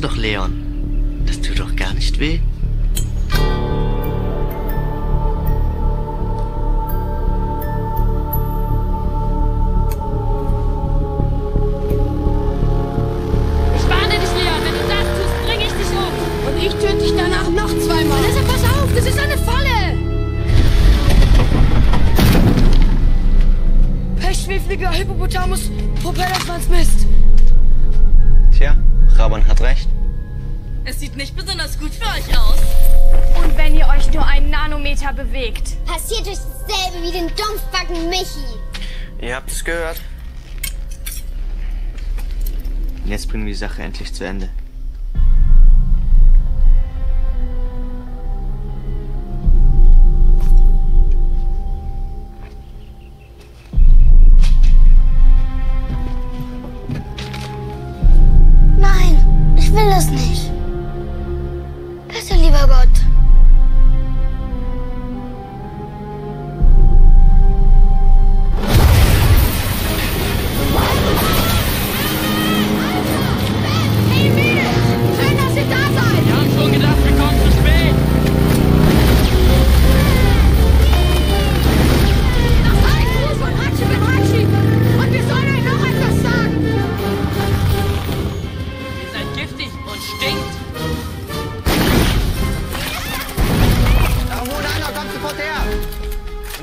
du doch, Leon. Das tut doch gar nicht weh. Ich warne dich, Leon. Wenn du das tust, bringe ich dich. Und ich töte dich danach noch zweimal. Vanessa, pass auf. Das ist eine Falle. Pechschwefliger Hippopotamus, Propellerschwanz Mist. Tja, Raban hat recht. Es sieht nicht besonders gut für euch aus. Und wenn ihr euch nur einen Nanometer bewegt. Passiert euch dasselbe wie den Dumpfbacken Michi. Ihr habt es gehört. Jetzt bringen wir die Sache endlich zu Ende.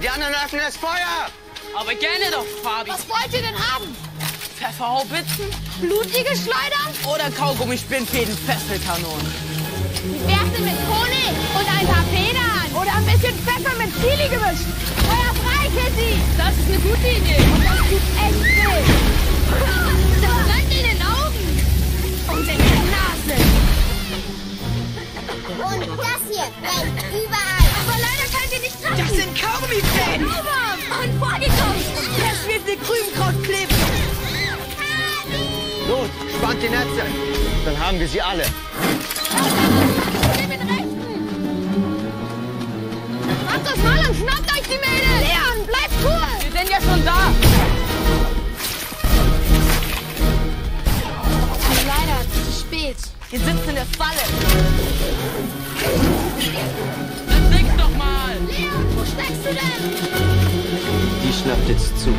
Die anderen öffnen das Feuer! Aber gerne doch, Fabi. Was wollt ihr denn haben? Pfefferhaubitzen Blutige Schleudern? oder Kaugummispinnfäden Fesselkanonen. Wär's mit Honig und ein paar Federn? Oder ein bisschen Pfeffer mit Chili gemischt? Feuer frei, Kitty! Das ist eine gute Idee. Und das tut echt weh. Das brennt in den Augen. Und in der Nase. Und das hier brennt überall. Nicht treffen. Das sind Kaugummifäden. Und vorgekommen. Pechschweflige Krübenkrautkleber. Los, spannt die Netze! Dann haben wir sie alle. Mit Rechten. Macht das mal und schnappt euch die Mädels. Leon, bleib cool. Wir sind ja schon da. Leider, zu spät. Wir sitzen in der Falle. Jetzt zu.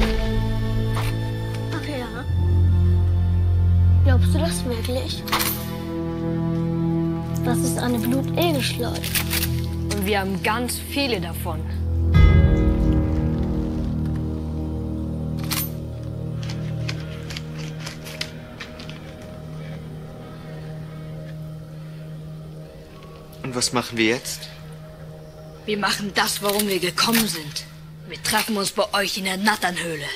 Okay, ja. Glaubst du das wirklich? Das ist eine Blutegelschleuder. Und wir haben ganz viele davon. Und was machen wir jetzt? Wir machen das, warum wir gekommen sind. Wir treffen uns bei euch in der Natternhöhle.